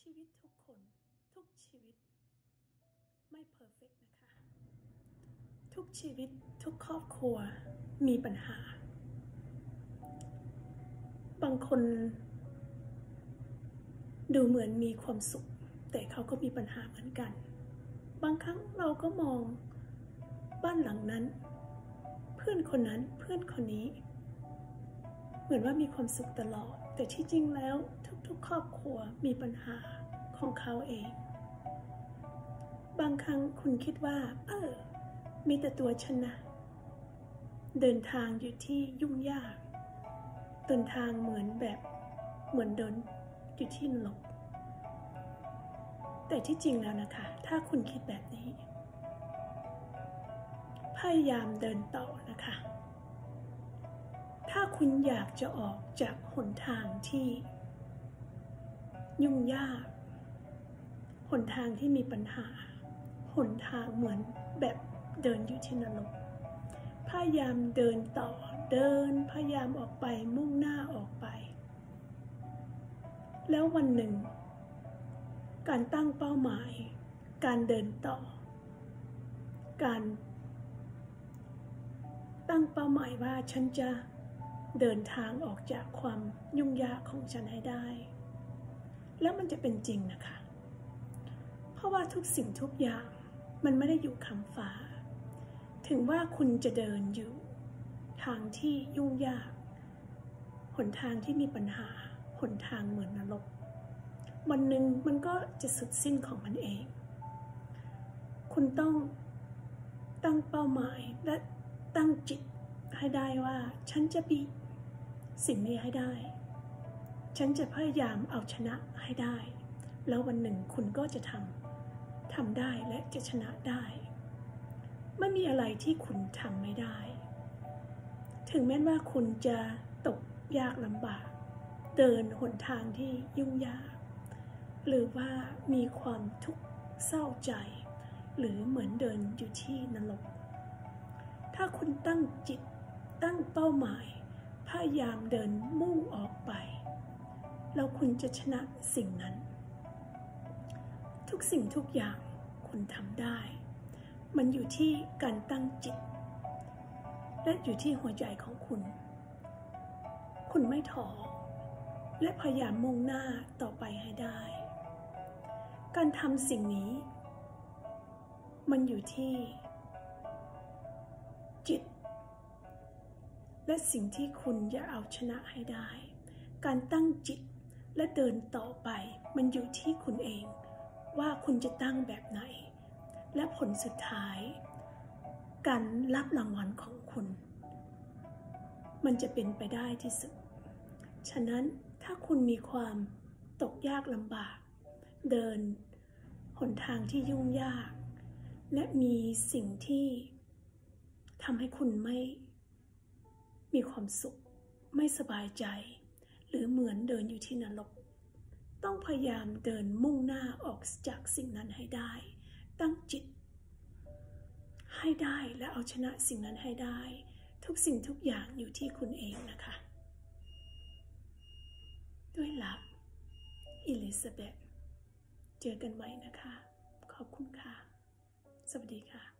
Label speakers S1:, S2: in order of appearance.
S1: ชีวิตทุกคนทุกชีวิต ไม่เพอร์เฟกนะคะ ทุกชีวิตทุกครอบครัวมีปัญหา บางคน ดูเหมือนมีความสุข แต่เขาก็มีปัญหาเหมือนกัน บางครั้งเราก็มองบ้านหลังนั้น เพื่อนคนนั้นเพื่อนคนนี้ เหมือนว่ามีความสุขตลอด แต่ที่จริงแล้วทุกๆ ครอบครัวมีปัญหาของเขาเอง บางครั้งคุณคิดว่า เออ มีแต่ตัวฉันนะเดินทางอยู่ที่ยุ่งยาก เดินทางเหมือนแบบเหมือนเดินอยู่ที่นรกแต่ที่จริงแล้วนะคะ ถ้าคุณคิดแบบนี้ พยายามเดินต่อนะคะ ถ้าคุณอยากจะออกจากหนทางที่ ยุ่งยาก หนทางที่มีปัญหา หนทางเหมือนแบบเดินอยู่ที่นรก พยายามเดินต่อ เดินพยายามออกไปมุ่งหน้าออกไป แล้ววันหนึ่ง การตั้งเป้าหมาย การเดินต่อ การตั้งเป้าหมายว่าฉันจะ เดินทางออกจากความยุ่งยากของฉันให้ได้ แล้วมันจะเป็นจริงนะคะ เพราะว่าทุกสิ่งทุกอย่างมันไม่ได้อยู่คำฟ้า ถึงว่าคุณจะเดินอยู่ ทางที่ยุ่งยาก หนทางที่มีปัญหา หนทางเหมือนนรก วันหนึ่งมันก็จะสุดสิ้นของมันเอง คุณต้องตั้งเป้าหมายและตั้งจิต ให้ได้ว่า ฉันจะบีสิ่งนี้ให้ได้ ฉันจะพยายามเอาชนะให้ได้ แล้ววันหนึ่งคุณก็จะทำทำได้และจะชนะได้ ไม่มีอะไรที่คุณทำไม่ได้ ถึงแม้ว่าคุณจะตกยากลำบาก เดินหนทางที่ยุ่งยาก หรือว่ามีความทุกข์เศร้าใจ หรือเหมือนเดินอยู่ที่นรกถ้าคุณตั้งจิต เป้าหมาย พยายามเดินมุ่งออกไป แล้วคุณจะชนะสิ่งนั้น ทุกสิ่งทุกอย่างคุณทำได้ มันอยู่ที่การตั้งจิต และอยู่ที่หัวใจของคุณ คุณไม่ท้อและพยายามมุ่งหน้าต่อไปให้ได้ การทำสิ่งนี้ มันอยู่ที่ จิต และสิ่งที่คุณจะเอาชนะให้ได้ การตั้งจิตและเดินต่อไปมันอยู่ที่คุณเอง ว่าคุณจะตั้งแบบไหน และผลสุดท้าย การรับรางวัลของคุณ มันจะเป็นไปได้ที่สุด ฉะนั้นถ้าคุณมีความตกยากลำบาก เดินหนทางที่ยุ่งยาก และมีสิ่งที่ทำให้คุณไม่ มีความสุข ไม่สบายใจ หรือเหมือนเดินอยู่ที่นรก ต้องพยายามเดินมุ่งหน้าออกจากสิ่งนั้นให้ได้ ตั้งจิต ให้ได้และเอาชนะสิ่งนั้นให้ได้ ทุกสิ่งทุกอย่างอยู่ที่คุณเองนะคะ ด้วยหลักอิลิซาเบธเจอกันใหม่นะคะ ขอบคุณค่ะ สวัสดีค่ะ